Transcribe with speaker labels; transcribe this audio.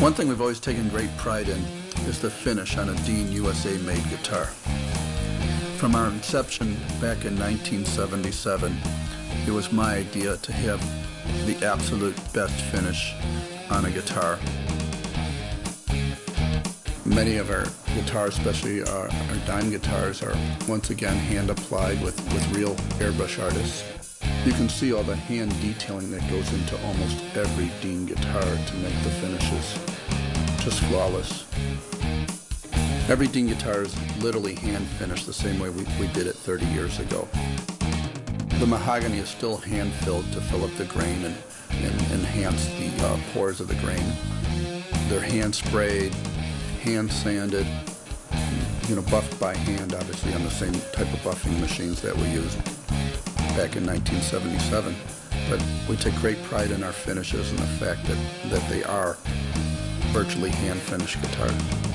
Speaker 1: One thing we've always taken great pride in is the finish on a Dean USA made guitar. From our inception back in 1977, it was my idea to have the absolute best finish on a guitar. Many of our guitars, especially our, our dime guitars, are once again hand applied with, with real airbrush artists. You can see all the hand detailing that goes into almost every Dean guitar to make the finishes just flawless. Every Dean guitar is literally hand finished the same way we, we did it 30 years ago. The mahogany is still hand filled to fill up the grain and, and enhance the uh, pores of the grain. They're hand sprayed, hand sanded, you know, buffed by hand, obviously on the same type of buffing machines that we used back in 1977. But we take great pride in our finishes and the fact that, that they are virtually hand finished guitars.